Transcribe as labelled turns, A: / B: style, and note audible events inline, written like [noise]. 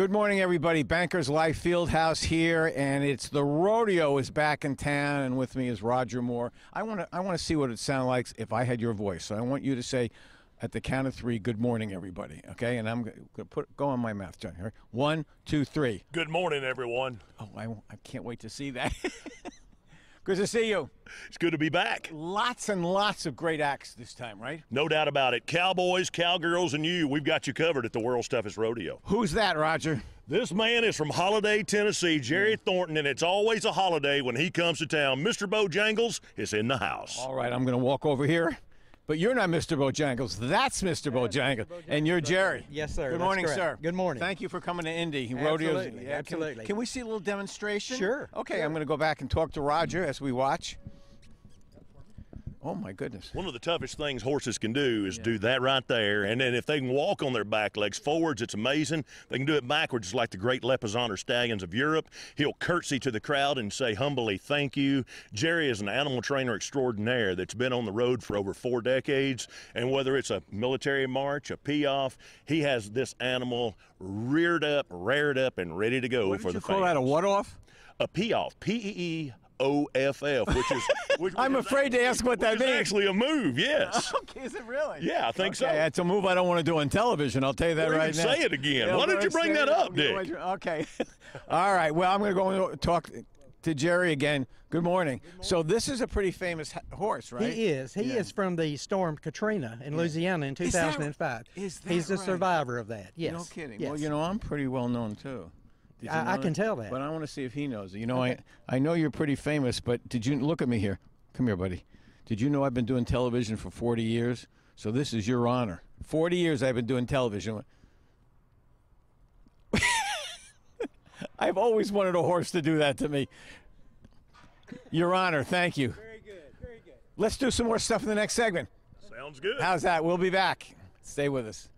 A: Good morning, everybody. Bankers Life Fieldhouse here, and it's the rodeo is back in town, and with me is Roger Moore. I want to I want to see what it sounds like if I had your voice. So I want you to say, at the count of three, "Good morning, everybody." Okay, and I'm going to put go on my mouth, John. One, two, three.
B: Good morning, everyone.
A: Oh, I, I can't wait to see that. [laughs] Good to see you.
B: It's good to be back.
A: Lots and lots of great acts this time, right?
B: No doubt about it. Cowboys, cowgirls, and you, we've got you covered at the world's toughest rodeo.
A: Who's that, Roger?
B: This man is from Holladay, Tennessee, Jerry hmm. Thornton, and it's always a holiday when he comes to town. Mr. Bojangles is in the house.
A: All right, I'm going to walk over here. But you're not Mr. Bojangles. That's Mr. Bojangles. And you're Jerry.
C: Yes, sir.
A: Good
C: That's
A: morning,
C: correct.
A: sir.
C: Good morning.
A: Thank you for coming to Indy.
C: Absolutely,
A: Rodeos. can-
C: absolutely.
A: Can, we see a little demonstration?
C: Sure,
A: Okay,
C: sure.
A: I'm going to go back and talk to Roger as we watch. Oh, my goodness.
B: One of the toughest things horses can do is do that right there. And then if they can walk on their back legs forwards, it's amazing. They can do it backwards like the great Lipizzaner stallions of Europe. He'll curtsy to the crowd and say humbly, thank you. Jerry is an animal trainer extraordinaire that's been on the road for over four decades. And whether it's a military march, a pee-off, he has this animal reared up, reared up, and ready to go
A: What
B: for
A: did you
B: the
A: call that, a what off?
B: A pee-off, P-E-E-O-F-F, which is... [laughs] Which,
A: I'm
B: which is
A: afraid to ask what
B: which
A: that
B: is
A: means.
B: actually a move, yes. [laughs]
A: Okay, is it really?
B: Yeah, I think so.
A: Okay, that's a move I don't want to do on television. I'll tell you that
B: Or
A: right
B: can
A: now.
B: say it again.
A: Yeah,
B: Why did
A: but
B: you bring that up, Dick?
A: Okay. [laughs] All right. Well, I'm going to go and talk to Jerry again. Good morning. So this is a pretty famous horse, right?
C: He is. He
A: Yeah.
C: is from the storm Katrina in Louisiana in 2005.
A: is that
C: He's the
A: right?
C: survivor of that. Yes.
A: No kidding.
C: Yes.
A: Well, you know, I'm pretty well known too. Did you
C: I-
A: know
C: I can tell that.
A: But I want to see if he knows it. You know, I I know you're pretty famous, but did you look at me here? Come here, buddy. Did you know I've been doing television for 40 years? So this is your honor. 40 years I've been doing television. [laughs] I've always wanted a horse to do that to me. Your honor, thank you.
C: Very good. Very good.
A: Let's do some more stuff in the next segment.
B: Sounds good.
A: How's that? We'll be back. Stay with us.